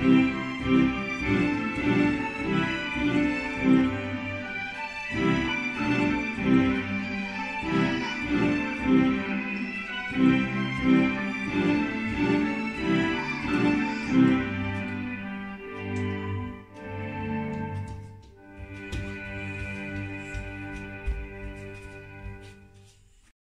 Música